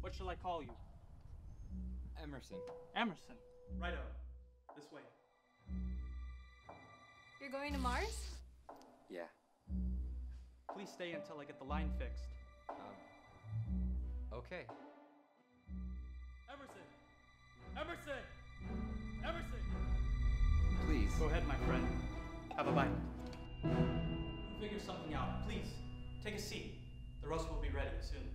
What shall I call you? Emerson. Emerson. Righto. This way. You're going to Mars? Yeah. Please stay until I get the line fixed. Um. Okay. Emerson! Emerson! Emerson! Please. Go ahead, my friend. Have a bite. Figure something out. Please, take a seat. The roast will be ready soon.